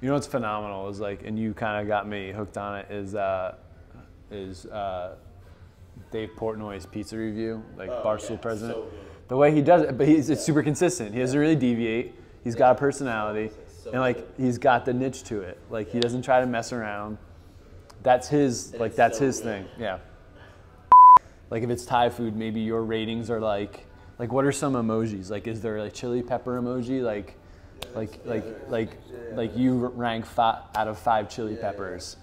You know what's phenomenal is like, and you kind of got me hooked on it. Is uh, is uh, Dave Portnoy's pizza review, like Oh, Barstool yeah, president. so good. the way he does it, but he's it's super consistent. He doesn't really deviate. He's got a personality, So and like he's got the niche to it. Like he doesn't try to mess around. That's his And like that's so his good. thing. Yeah. Like if it's Thai food, maybe your ratings are like like what are some emojis? Like is there a chili pepper emoji? Like like like like like you rank five out of five chili peppers.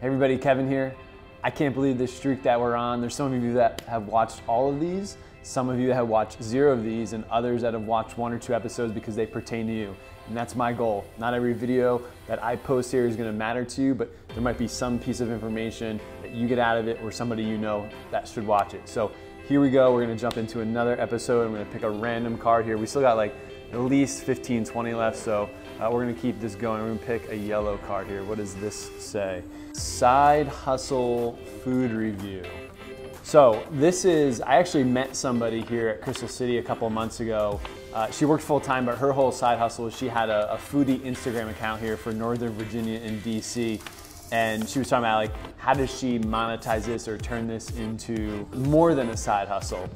Hey everybody, Kevin here. I can't believe this streak that we're on. There's some of you that have watched all of these, some of you that have watched zero of these, and others that have watched one or two episodes because they pertain to you. And that's my goal. Not every video that I post here is gonna matter to you, but there might be some piece of information that you get out of it or somebody you know that should watch it. So here we go. We're gonna jump into another episode. I'm gonna pick a random card here. We still got like at least 15, 20 left, so uh, we're gonna keep this going. We're gonna pick a yellow card here. What does this say? Side hustle food review. So this is, I actually met somebody here at Crystal City a couple months ago. Uh, she worked full time, but her whole side hustle was she had a, a foodie Instagram account here for Northern Virginia and DC. And she was talking about like, how does she monetize this or turn this into more than a side hustle?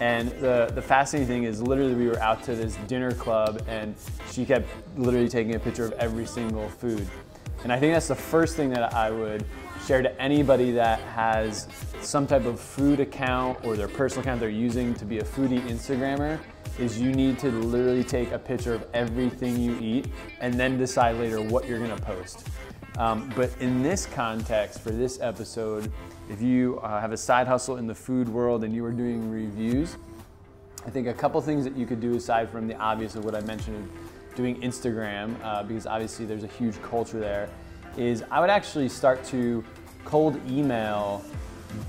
And the, the fascinating thing is literally we were out to this dinner club and she kept literally taking a picture of every single food. And I think that's the first thing that I would share to anybody that has some type of food account or their personal account they're using to be a foodie Instagrammer is you need to literally take a picture of everything you eat and then decide later what you're gonna post. Um, but in this context, for this episode, if you uh, have a side hustle in the food world and you are doing reviews, I think a couple things that you could do aside from the obvious of what I mentioned doing Instagram, uh, because obviously there's a huge culture there, is I would actually start to cold email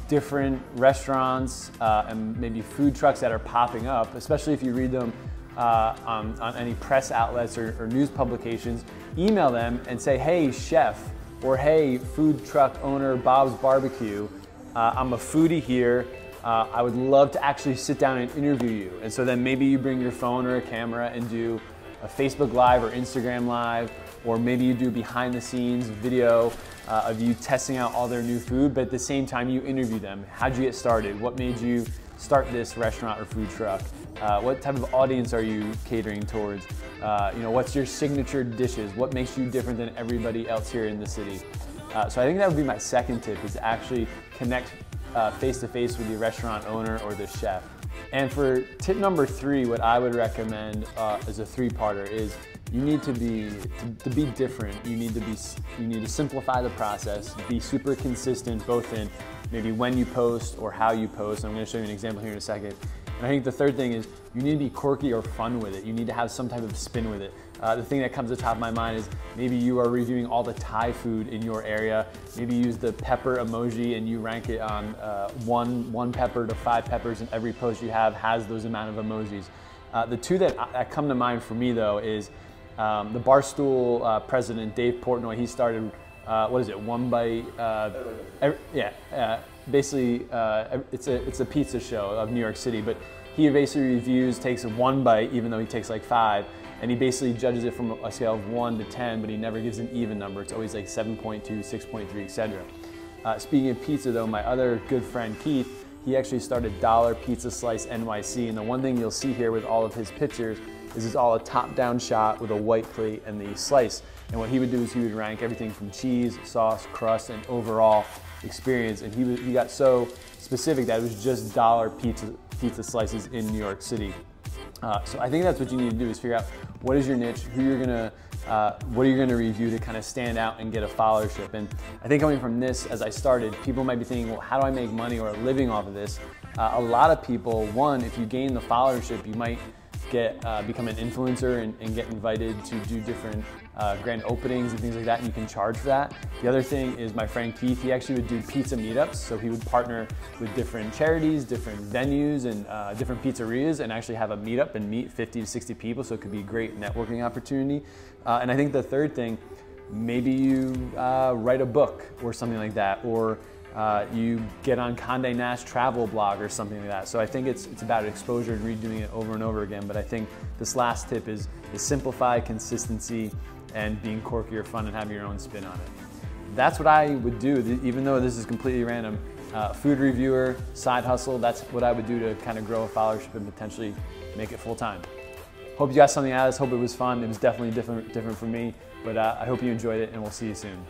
different restaurants uh, and maybe food trucks that are popping up, especially if you read them uh, on, on any press outlets or, or news publications. Email them and say, hey, chef, or hey, food truck owner Bob's Barbecue, uh, I'm a foodie here. Uh, I would love to actually sit down and interview you. And so then maybe you bring your phone or a camera and do a Facebook Live or Instagram Live, or maybe you do behind the scenes video uh, of you testing out all their new food, but at the same time you interview them. How'd you get started? What made you start this restaurant or food truck? Uh, what type of audience are you catering towards? Uh, you know, what's your signature dishes? What makes you different than everybody else here in the city? Uh, so I think that would be my second tip is actually connect face to face with your restaurant owner or the chef. And for tip number three, what I would recommend uh, as a three-parter is you need to be to, be different. You need to be you need to simplify the process. Be super consistent, both in maybe when you post or how you post. I'm going to show you an example here in a second. And I think the third thing is you need to be quirky or fun with it. You need to have some type of spin with it. Uh, the thing that comes to the top of my mind is maybe you are reviewing all the Thai food in your area. Maybe you use the pepper emoji and you rank it on uh, one, one pepper to five peppers and every post you have has those amount of emojis. Uh, the two that, that come to mind for me though is um, the Barstool uh, president, Dave Portnoy, he started, uh, what is it, One Bite? Uh, every, yeah, uh, basically, uh, it's, a, it's a pizza show of New York City, but he basically reviews, takes a one bite, even though he takes like five, and he basically judges it from a scale of 1 to 10, but he never gives an even number. It's always like 7.2, 6.3, etc. Uh, speaking of pizza, though, my other good friend Keith, he actually started Dollar Pizza Slice NYC, and the one thing you'll see here with all of his pictures is it's all a top-down shot with a white plate and the slice. And what he would do is he would rank everything from cheese, sauce, crust, and overall experience. And he, was, he got so specific that it was just dollar pizza, pizza slices in New York City. Uh, so I think that's what you need to do is figure out what is your niche, who you're gonna, uh, what are you gonna review to kind of stand out and get a followership. And I think coming from this, as I started, people might be thinking, well, how do I make money or a living off of this? Uh, a lot of people, one, if you gain the followership, you might get uh, become an influencer and, and, get invited to do different uh, grand openings and things like that, and you can charge for that. The other thing is my friend Keith, he actually would do pizza meetups, so he would partner with different charities, different venues, and uh, different pizzerias, and actually have a meetup and meet 50 to 60 people, so it could be a great networking opportunity. Uh, and I think the third thing, maybe you uh, write a book or something like that, or uh, you get on Condé Nast travel blog or something like that. So I think it's, it's about exposure and redoing it over and over again. But I think this last tip is, is simplify, consistency, and being quirky or fun and having your own spin on it. That's what I would do, even though this is completely random. Uh, food reviewer, side hustle, that's what I would do to kind of grow a followership and potentially make it full time. Hope you got something out of this. Hope it was fun. It was definitely different, different for me, but uh, I hope you enjoyed it and we'll see you soon.